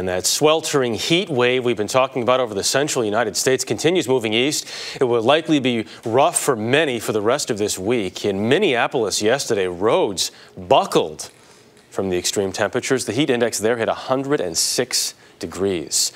And that sweltering heat wave we've been talking about over the central United States continues moving east. It will likely be rough for many for the rest of this week. In Minneapolis yesterday, roads buckled from the extreme temperatures. The heat index there hit 106 degrees.